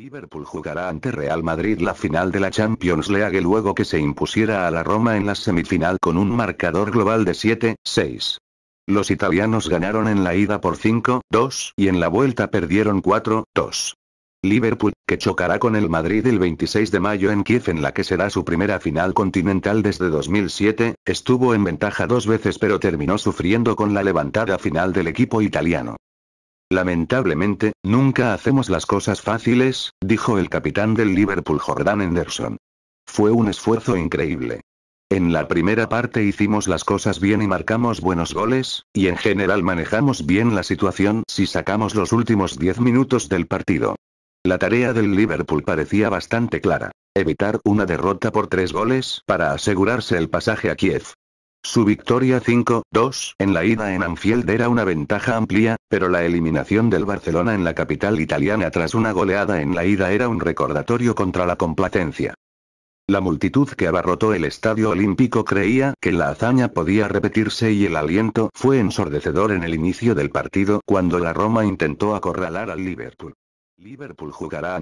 Liverpool jugará ante Real Madrid la final de la Champions League luego que se impusiera a la Roma en la semifinal con un marcador global de 7-6. Los italianos ganaron en la ida por 5-2 y en la vuelta perdieron 4-2. Liverpool, que chocará con el Madrid el 26 de mayo en Kiev en la que será su primera final continental desde 2007, estuvo en ventaja dos veces pero terminó sufriendo con la levantada final del equipo italiano. Lamentablemente, nunca hacemos las cosas fáciles, dijo el capitán del Liverpool Jordan Henderson. Fue un esfuerzo increíble. En la primera parte hicimos las cosas bien y marcamos buenos goles, y en general manejamos bien la situación si sacamos los últimos 10 minutos del partido. La tarea del Liverpool parecía bastante clara. Evitar una derrota por tres goles para asegurarse el pasaje a Kiev. Su victoria 5-2 en la ida en Anfield era una ventaja amplia, pero la eliminación del Barcelona en la capital italiana tras una goleada en la ida era un recordatorio contra la complacencia. La multitud que abarrotó el estadio olímpico creía que la hazaña podía repetirse y el aliento fue ensordecedor en el inicio del partido cuando la Roma intentó acorralar al Liverpool. Liverpool jugará